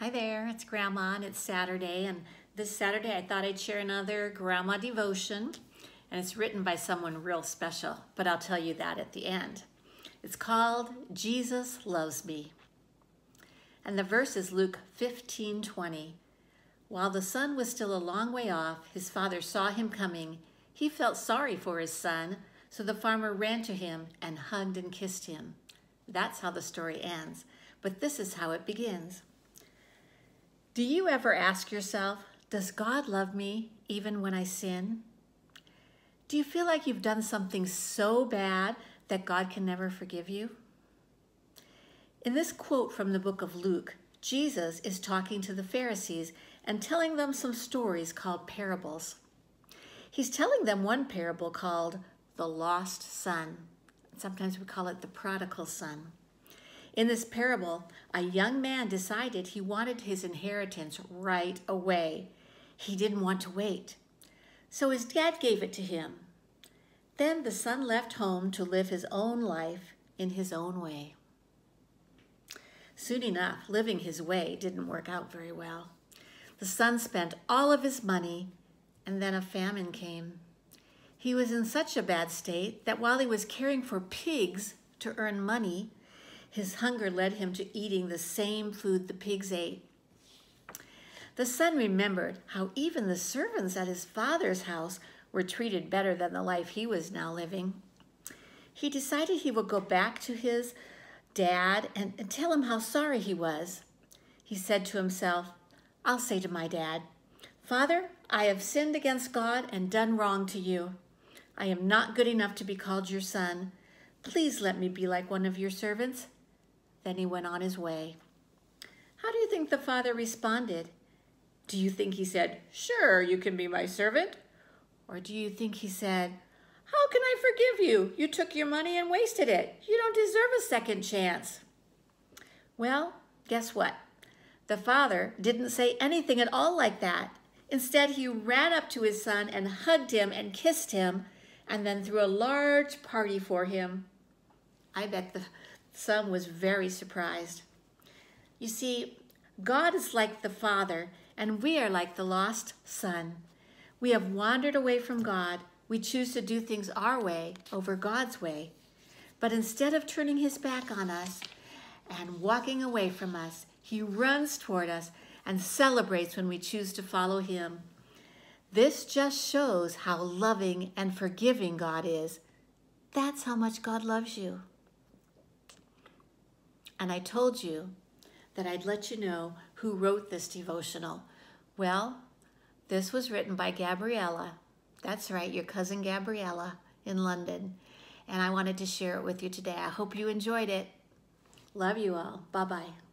Hi there, it's Grandma and it's Saturday and this Saturday I thought I'd share another Grandma devotion and it's written by someone real special, but I'll tell you that at the end. It's called Jesus Loves Me. And the verse is Luke 15, 20. While the son was still a long way off, his father saw him coming. He felt sorry for his son, so the farmer ran to him and hugged and kissed him. That's how the story ends, but this is how it begins. Do you ever ask yourself, does God love me even when I sin? Do you feel like you've done something so bad that God can never forgive you? In this quote from the book of Luke, Jesus is talking to the Pharisees and telling them some stories called parables. He's telling them one parable called the lost son. Sometimes we call it the prodigal son. In this parable, a young man decided he wanted his inheritance right away. He didn't want to wait. So his dad gave it to him. Then the son left home to live his own life in his own way. Soon enough, living his way didn't work out very well. The son spent all of his money, and then a famine came. He was in such a bad state that while he was caring for pigs to earn money, his hunger led him to eating the same food the pigs ate. The son remembered how even the servants at his father's house were treated better than the life he was now living. He decided he would go back to his dad and, and tell him how sorry he was. He said to himself, I'll say to my dad, Father, I have sinned against God and done wrong to you. I am not good enough to be called your son. Please let me be like one of your servants. Then he went on his way. How do you think the father responded? Do you think he said, Sure, you can be my servant? Or do you think he said, How can I forgive you? You took your money and wasted it. You don't deserve a second chance. Well, guess what? The father didn't say anything at all like that. Instead, he ran up to his son and hugged him and kissed him and then threw a large party for him. I bet the Son was very surprised. You see, God is like the Father, and we are like the lost son. We have wandered away from God. We choose to do things our way over God's way. But instead of turning his back on us and walking away from us, he runs toward us and celebrates when we choose to follow him. This just shows how loving and forgiving God is. That's how much God loves you. And I told you that I'd let you know who wrote this devotional. Well, this was written by Gabriella. That's right, your cousin Gabriella in London. And I wanted to share it with you today. I hope you enjoyed it. Love you all. Bye-bye.